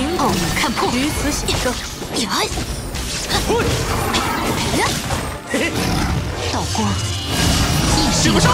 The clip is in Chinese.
灵偶看破，于此险胜。呀！道光，一时不上。